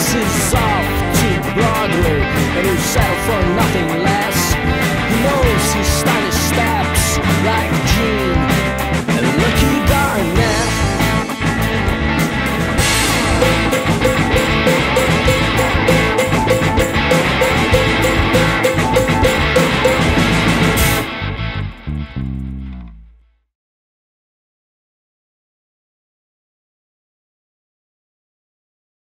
success is off to Broadway, and who settle for nothing less.